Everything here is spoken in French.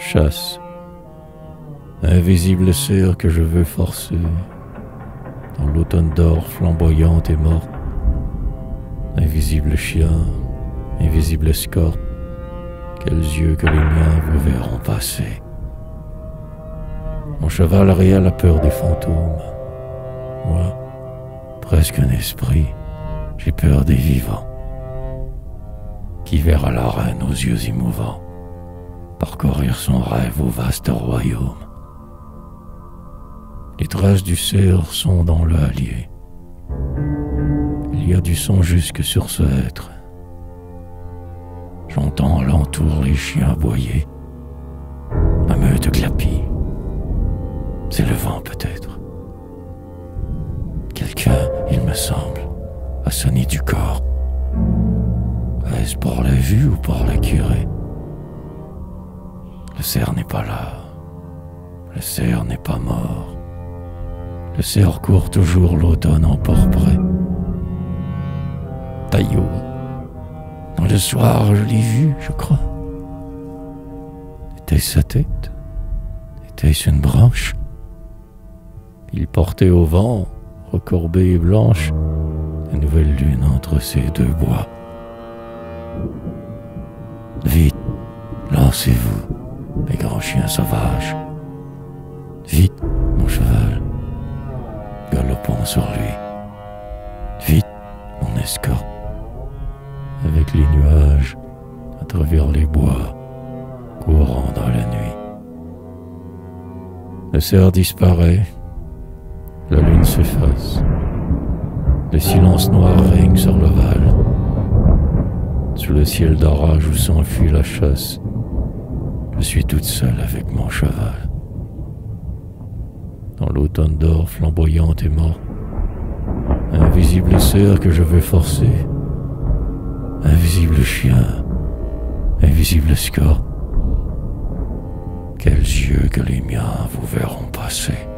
chasse. Invisible serre que je veux forcer dans l'automne d'or flamboyante et morte. Invisible chien, invisible escorte, quels yeux que les miens vous verront passer. Mon cheval réel a peur des fantômes. Moi, presque un esprit, j'ai peur des vivants. Qui verra la reine aux yeux immouvants? Parcourir son rêve au vaste royaume Les traces du cerf sont dans le hallier. Il y a du son jusque sur ce être. J'entends l'entour les chiens aboyer. La meute clapit. C'est le vent peut-être. Quelqu'un, il me semble, a sonné du corps. Est-ce pour la vue ou pour la curée Le cerf n'est pas là. Le cerf n'est pas mort. Le cerf court toujours l'automne emporpré. Taillot. Dans le soir, je l'ai vu, je crois. Était-ce sa tête? Était-ce une branche? Il portait au vent, recourbée et blanche, la nouvelle lune entre ses deux bois. Vite, lancez-vous, les grands chiens sauvages. Vite, mon cheval, galopons sur lui. Vite, mon escorte, avec les nuages à travers les bois, courant dans la nuit. Le cerf disparaît, la lune s'efface, le silence noir règne sur le val. Sous le ciel d'orage où s'enfuit la chasse, je suis toute seule avec mon cheval. Dans l'automne d'or flamboyante et mort, invisible cerf que je veux forcer, invisible chien, invisible score, quels yeux que les miens vous verront passer.